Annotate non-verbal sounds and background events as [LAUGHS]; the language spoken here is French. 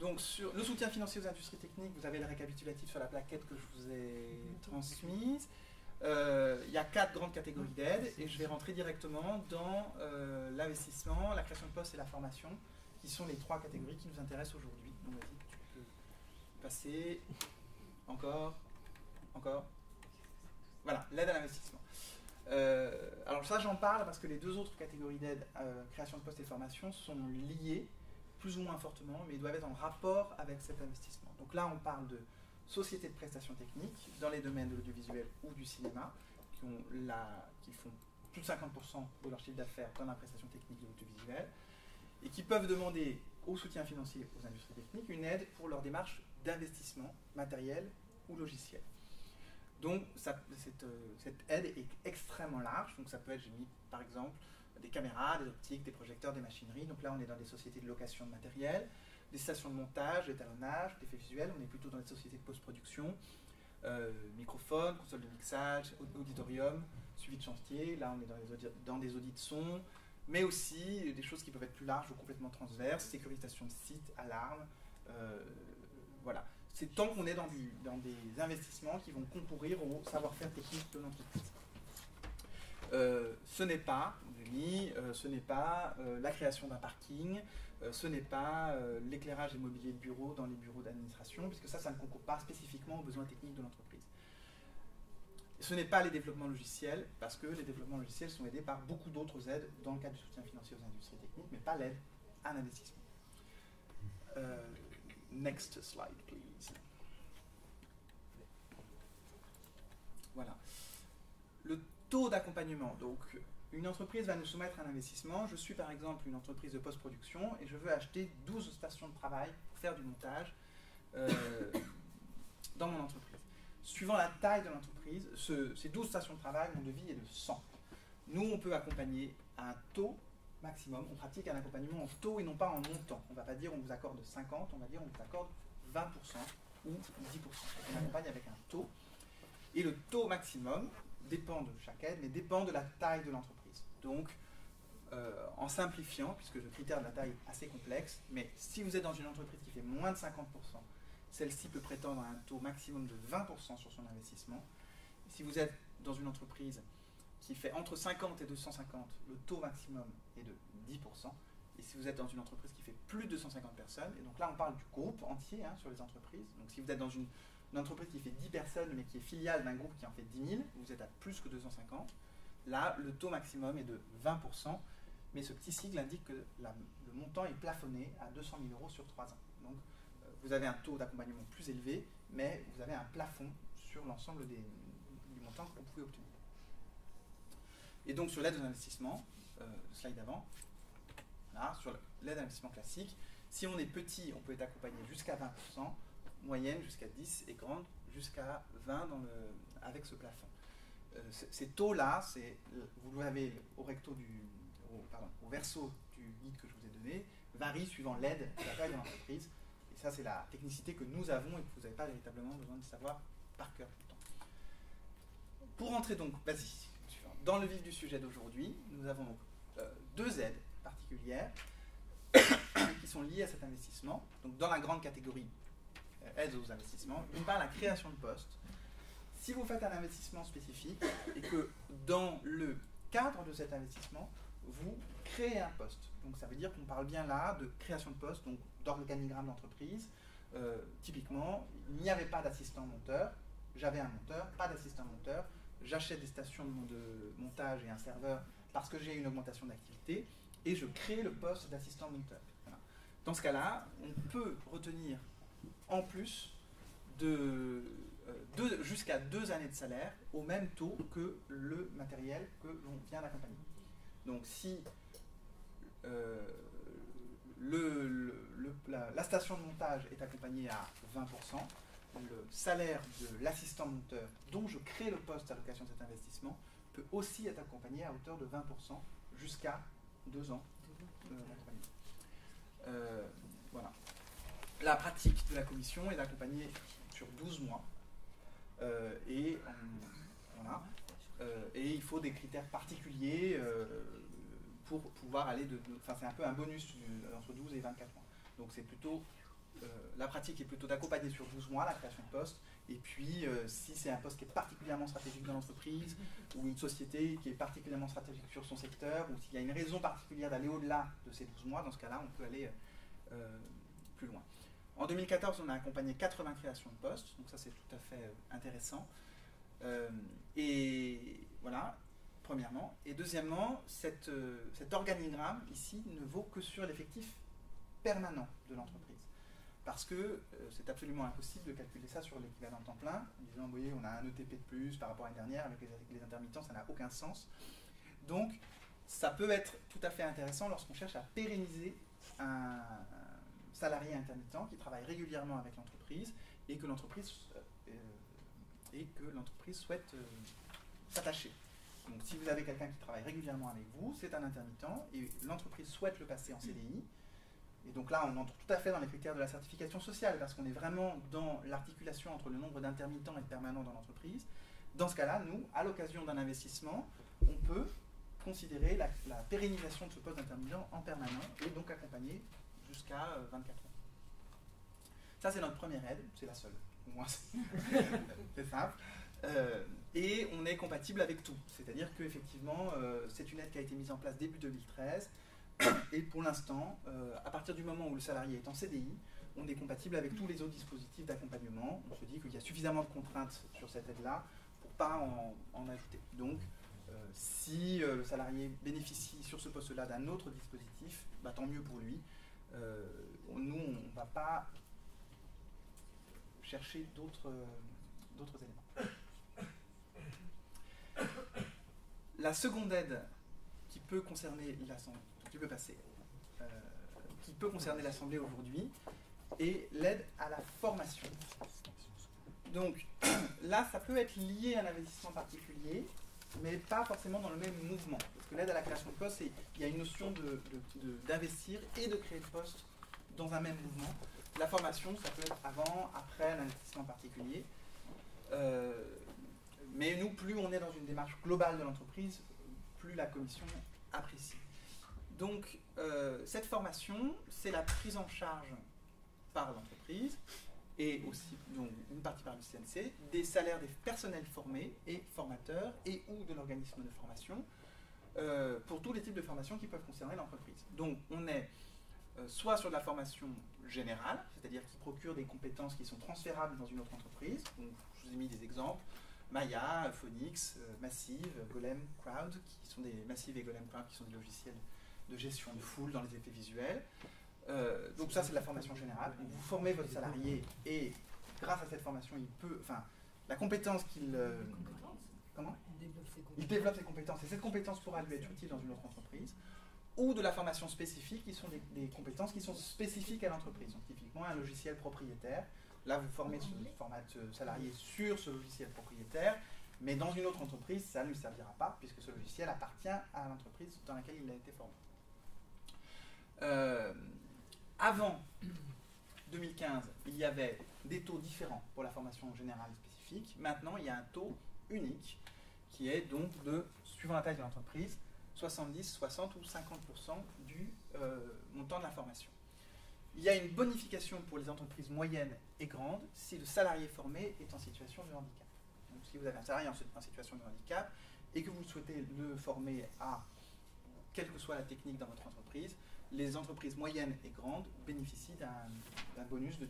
Donc, sur le soutien financier aux industries techniques, vous avez le récapitulatif sur la plaquette que je vous ai transmise. Euh, il y a quatre grandes catégories d'aides et je vais rentrer directement dans euh, l'investissement, la création de postes et la formation, qui sont les trois catégories qui nous intéressent aujourd'hui. Donc, vas-y, tu peux passer. Encore. Encore. Voilà, l'aide à l'investissement. Euh, alors ça, j'en parle parce que les deux autres catégories d'aide, création de postes et formation, sont liées plus ou moins fortement, mais ils doivent être en rapport avec cet investissement. Donc là, on parle de sociétés de prestations techniques dans les domaines de l'audiovisuel ou du cinéma, qui, ont la, qui font plus de 50% de leur chiffre d'affaires dans la prestation technique de l'audiovisuel, et qui peuvent demander au soutien financier aux industries techniques une aide pour leur démarche d'investissement matériel ou logiciel. Donc cette, euh, cette, aide est extrêmement large. Donc ça peut être, j'ai mis par exemple des caméras, des optiques, des projecteurs, des machineries. Donc là on est dans des sociétés de location de matériel, des stations de montage, d'étalonnage, d'effets visuels. On est plutôt dans des sociétés de post-production, euh, microphone, console de mixage, auditorium, suivi de chantier. Là on est dans, dans des audits de son, mais aussi des choses qui peuvent être plus larges ou complètement transverses, sécurisation de sites, alarmes. Euh, voilà c'est tant qu'on est dans, des investissements qui vont concourir au savoir-faire technique de l'entreprise. Euh, ce n'est pas, euh, ce n'est pas euh, la création d'un parking, ce n'est pas l'éclairage immobilier de bureau dans les bureaux d'administration, puisque ça, ça ne concourt pas spécifiquement aux besoins techniques de l'entreprise. Ce n'est pas les développements logiciels, parce que les développements logiciels sont aidés par beaucoup d'autres aides dans le cadre du soutien financier aux industries techniques, mais pas l'aide à l'investissement. next slide, please. Voilà. Taux d'accompagnement. Donc, une entreprise va nous soumettre un investissement. Je suis par exemple une entreprise de post-production et je veux acheter 12 stations de travail pour faire du montage euh, dans mon entreprise. Suivant la taille de l'entreprise, ces 12 stations de travail, mon devis est de 100. Nous, on peut accompagner à un taux maximum. On pratique un accompagnement en taux et non pas en montant. On ne va pas dire on vous accorde 50, on va dire on vous accorde 20% ou 10%. On accompagne avec un taux. Et le taux maximum dépend de chaque aide, mais dépend de la taille de l'entreprise. Donc, euh, en simplifiant, puisque le critère de la taille est assez complexe, mais si vous êtes dans une entreprise qui fait moins de 50%, celle-ci peut prétendre à un taux maximum de 20% sur son investissement. Si vous êtes dans une entreprise qui fait entre 50 et 250, le taux maximum est de 10%. Et si vous êtes dans une entreprise qui fait plus de 250 personnes, et donc là on parle du groupe entier hein, sur les entreprises, donc si vous êtes dans une une entreprise qui fait 10 personnes mais qui est filiale d'un groupe qui en fait 10 000, vous êtes à plus que 250. Là, le taux maximum est de 20%, mais ce petit sigle indique que le montant est plafonné à 200 000 euros sur 3 ans. Donc, euh, vous avez un taux d'accompagnement plus élevé, mais vous avez un plafond sur l'ensemble des, du montant que vous pouvez obtenir. Et donc, sur l'aide aux investissements, euh, slide avant, sur l'aide à l'investissement classique, si on est petit, on peut être accompagné jusqu'à 20% moyenne jusqu'à 10 et grande jusqu'à 20 dans le, avec ce plafond. Euh, ces taux-là, vous l'avez au recto du, pardon, au verso du guide que je vous ai donné, varient suivant l'aide de la taille de l'entreprise. Et ça, c'est la technicité que nous avons et que vous n'avez pas véritablement besoin de savoir par cœur tout le temps. Pour entrer donc, vas-y, dans le vif du sujet d'aujourd'hui, nous avons euh, deux aides particulières qui sont liées à cet investissement. Donc dans la grande catégorie aide aux investissements. D'une part, la création de postes. Si vous faites un investissement spécifique et que dans le cadre de cet investissement, vous créez un poste. Donc ça veut dire qu'on parle bien là de création de poste, donc d'organigramme d'entreprise. Euh, typiquement, il n'y avait pas d'assistant monteur, j'avais un monteur, pas d'assistant monteur, j'achète des stations de montage et un serveur parce que j'ai une augmentation d'activité et je crée le poste d'assistant monteur. Dans ce cas-là, on peut retenir en plus de, euh, jusqu'à deux années de salaire au même taux que le matériel que l'on vient d'accompagner. Donc si euh, le, la, station de montage est accompagnée à 20%, le salaire de l'assistant monteur dont je crée le poste à l'occasion de cet investissement peut aussi être accompagné à hauteur de 20% jusqu'à deux ans euh, voilà la pratique de la commission est d'accompagner sur 12 mois. Euh, et, voilà, euh, et il faut des critères particuliers euh, pour pouvoir aller de. Enfin, c'est un peu un bonus entre 12 et 24 mois. Donc c'est plutôt la pratique est plutôt d'accompagner sur 12 mois la création de poste. Et puis, si c'est un poste qui est particulièrement stratégique dans l'entreprise, ou une société qui est particulièrement stratégique sur son secteur, ou s'il y a une raison particulière d'aller au-delà de ces 12 mois, dans ce cas-là, on peut aller plus loin. En 2014, on a accompagné 80 créations de postes, donc ça c'est tout à fait intéressant. et voilà premièrement. Et deuxièmement, euh, cet organigramme ici ne vaut que sur l'effectif permanent de l'entreprise. Parce que euh, c'est absolument impossible de calculer ça sur l'équivalent temps plein, en disant, vous voyez, on a un ETP de plus par rapport à l'année dernière, avec les, intermittents, ça n'a aucun sens. Donc, ça peut être tout à fait intéressant lorsqu'on cherche à pérenniser un salarié intermittent qui travaille régulièrement avec l'entreprise et que l'entreprise euh, et que l'entreprise souhaite s'attacher donc si vous avez quelqu'un qui travaille régulièrement avec vous, c'est un intermittent et l'entreprise souhaite le passer en CDI. Et donc là, on entre tout à fait dans les critères de la certification sociale parce qu'on est vraiment dans l'articulation entre le nombre d'intermittents et de permanents dans l'entreprise. Dans ce cas-là, nous, à l'occasion d'un investissement, on peut considérer la, pérennisation de ce poste d'intermittent en permanent et donc accompagner jusqu'à 24 euh, ans. Ça, c'est notre première aide, c'est la seule. Au moins, [LAUGHS] c'est simple. Euh, et on est compatible avec tout. C'est-à-dire qu'effectivement, euh, c'est une aide qui a été mise en place début 2013. Et pour l'instant, euh, à partir du moment où le salarié est en CDI, on est compatible avec tous les autres dispositifs d'accompagnement. On se dit qu'il y a suffisamment de contraintes sur cette aide-là pour ne pas en, ajouter. Donc, si le salarié bénéficie sur ce poste-là d'un autre dispositif, bah, tant mieux pour lui. nous, on ne va pas chercher d'autres éléments. La seconde aide qui peut concerner l'Assemblée, qui peut passer, euh, qui peut concerner l'Assemblée aujourd'hui, est l'aide à la formation. Donc [CLEARS THROAT] là, ça peut être lié à un investissement particulier, mais pas forcément dans le même mouvement. Parce que l'aide à la création de poste, il y a une notion d'investir de, et de créer de poste dans un même mouvement. La formation, ça peut être avant, après un investissement particulier. Euh, mais nous, plus on est dans une démarche globale de l'entreprise, plus la commission apprécie. Donc, euh, cette formation, c'est la prise en charge par l'entreprise et aussi donc, une partie par le CNC des salaires des personnels formés et formateurs et ou de l'organisme de formation euh, pour tous les types de formations qui peuvent concerner l'entreprise. Donc, on est euh, soit sur de la formation générale, c'est-à-dire qui procure des compétences qui sont transférables dans une autre entreprise. Donc, je vous ai mis des exemples Maya, Phonix, euh, Massive, Golem, Crowd, qui sont des Massive et Golem Crowd, qui sont des logiciels de gestion de foule dans les effets visuels. Euh, donc ça, c'est de la formation générale. Vous formez votre salarié et grâce à cette formation, il peut, enfin, la compétence qu'il, euh, comment Il développe ses compétences et cette compétence pourra lui être utile dans une autre entreprise. Ou de la formation spécifique, qui sont des, des compétences qui sont spécifiques à l'entreprise. Donc typiquement un logiciel propriétaire Là, vous formez ce format salarié sur ce logiciel propriétaire, mais dans une autre entreprise, ça ne lui servira pas, puisque ce logiciel appartient à l'entreprise dans laquelle il a été formé. Euh, avant 2015, il y avait des taux différents pour la formation générale spécifique. Maintenant, il y a un taux unique qui est donc de, suivant la taille de l'entreprise, 70, 60 ou 50% du euh, montant de la formation. Il y a une bonification pour les entreprises moyennes et grandes si le salarié formé est en situation de handicap. Donc, si vous avez un salarié en, situation de handicap et que vous souhaitez le former à quelle que soit la technique dans votre entreprise, les entreprises moyennes et grandes bénéficient d'un bonus de 10%.